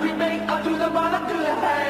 we make, I do the bottom, do the head.